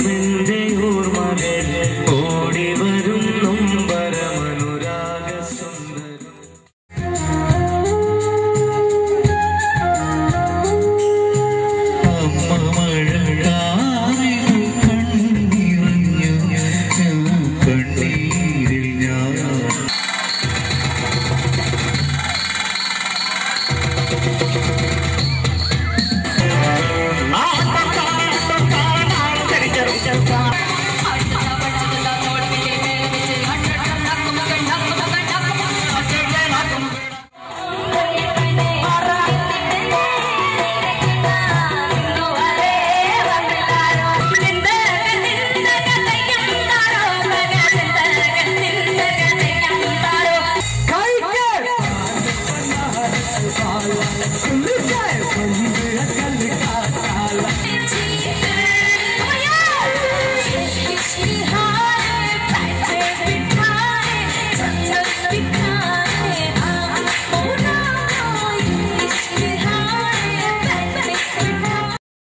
open baby.